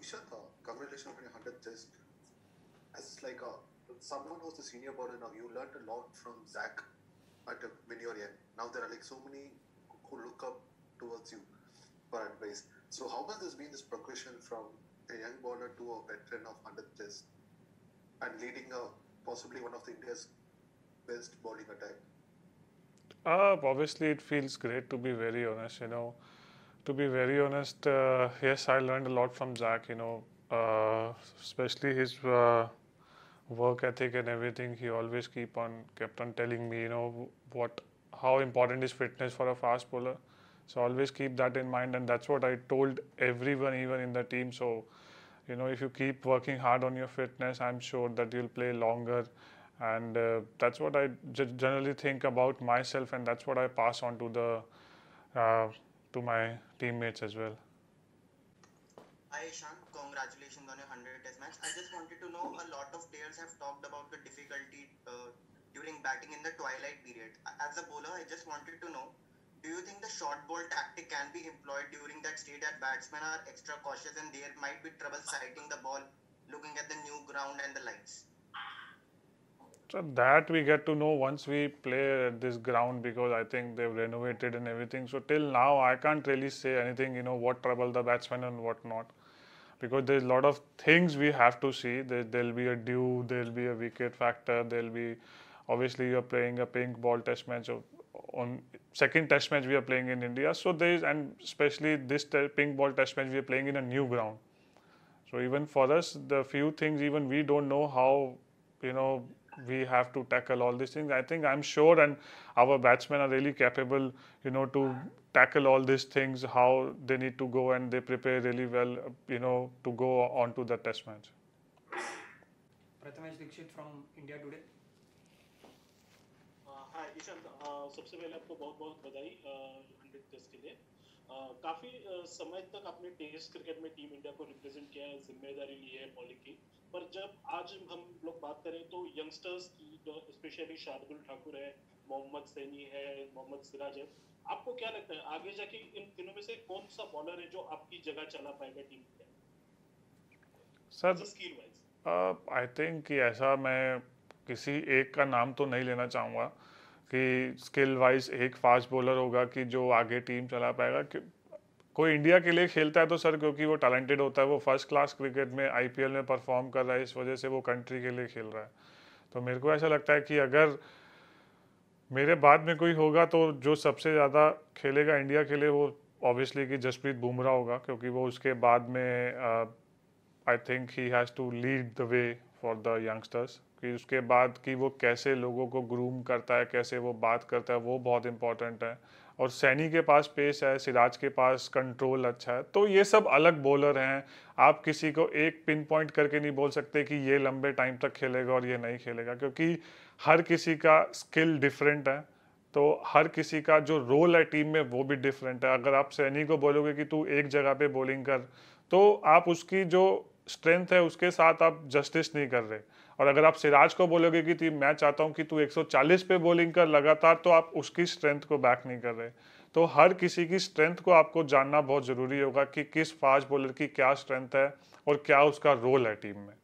Ishant, uh, congratulations on your 100th test. As like a, someone who's a senior bowler now, you learned a lot from Zach at when you're young. Now there are like so many who look up towards you for advice. So how has this been this progression from a young bowler to a veteran of 100th test and leading a possibly one of the India's best bowling attack? Uh, obviously, it feels great to be very honest. You know, to be very honest, uh, yes, I learned a lot from Zach. You know, uh, especially his uh, work ethic and everything. He always keep on kept on telling me, you know, what how important is fitness for a fast bowler. So always keep that in mind, and that's what I told everyone, even in the team. So, you know, if you keep working hard on your fitness, I'm sure that you'll play longer and uh, that's what I generally think about myself, and that's what I pass on to the uh, to my teammates as well. Hi Ishant, congratulations on your 100 test match. I just wanted to know a lot of players have talked about the difficulty uh, during batting in the twilight period. As a bowler, I just wanted to know do you think the short ball tactic can be employed during that stage that batsmen are extra cautious and there might be trouble sighting the ball, looking at the new ground and the lights? So that we get to know once we play at this ground because I think they've renovated and everything. So till now I can't really say anything, you know, what trouble the batsman and what not. Because there's a lot of things we have to see. There, there'll be a dew, there'll be a wicket factor, there'll be obviously you're playing a pink ball test match So on second test match we are playing in India. So there is and especially this pink ball test match we are playing in a new ground. So even for us, the few things even we don't know how you know we have to tackle all these things. I think I'm sure, and our batsmen are really capable, you know, to tackle all these things, how they need to go, and they prepare really well, you know, to go on to the test match. Prathamesh Dixit from India Today. हाँ ईशान सबसे पहले आपको बहुत बहुत बधाई hundred test के लिए काफ़ी समय तक आपने टेस्ट क्रिकेट में टीम इंडिया को रिप्रेजेंट किया है जिम्मेदारी ली है बॉलिंग की पर जब आज हम लोग बात करें तो यंगस्टर्स की जो स्पेशली शार्दुल ठाकुर है मोहम्मद सैनी है मोहम्मद सिराज है आपको क्या लगता है आगे जाके इन तीनों में से कौन सा बॉलर है जो आपकी जगह चला पाएगा टीम में? Sir skill wise I think कि ऐसा मैं किसी एक का नाम तो नहीं लेना चाहूँगा कि स्किल वाइज एक फास्ट बॉलर होगा कि जो आगे टीम चला पाएगा कोई इंडिया के लिए खेलता है तो सर, क्योंकि वो टैलेंटेड होता है, वो फ़र्स्ट क्लास क्रिकेट में आईपीएल में परफॉर्म कर रहा है, इस वजह से वो कंट्री के लिए खेल रहा है। तो मेरे को ऐसा लगता है कि अगर मेरे बाद में कोई होगा तो जो सबसे ज़्यादा खेलेगा इंडिया के लिए वो ऑब्वियसली कि जसप्रीत बुमराह होगा, क्योंकि वो उसके बाद में I think he has to lead the way for the youngsters कि उसके बाद कि वो कैसे लोगों को ग्रूम करता है, कैसे वो बात करता है, वो बहुत इंपॉर्टेंट है। और सैनी के पास पेस है, सिराज के पास कंट्रोल अच्छा है तो ये सब अलग बॉलर हैं। आप किसी को एक पिन पॉइंट करके नहीं बोल सकते कि ये लंबे टाइम तक खेलेगा और ये नहीं खेलेगा, क्योंकि हर किसी का स्किल डिफरेंट है। तो हर किसी का जो रोल है टीम में, वो भी डिफरेंट है। अगर आप सैनी को बोलोगे कि तू एक जगह पे बॉलिंग कर तो आप उसकी जो स्ट्रेंथ है, उसके साथ आप जस्टिस नहीं कर रहे। और अगर आप सिराज को बोलोगे कि मैं चाहता हूँ कि तू 140 पे बॉलिंग कर, लगातार तो आप उसकी स्ट्रेंथ को बैक नहीं कर रहे. तो हर किसी की स्ट्रेंथ को आपको जानना बहुत ज़रूरी होगा कि किस फास्ट बॉलर की क्या स्ट्रेंथ है और क्या उसका रोल है टीम में।